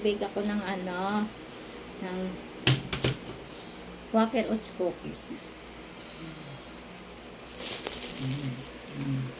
mag-bake ako ng ano, ng Quaker Oats cookies. Mm. Mm.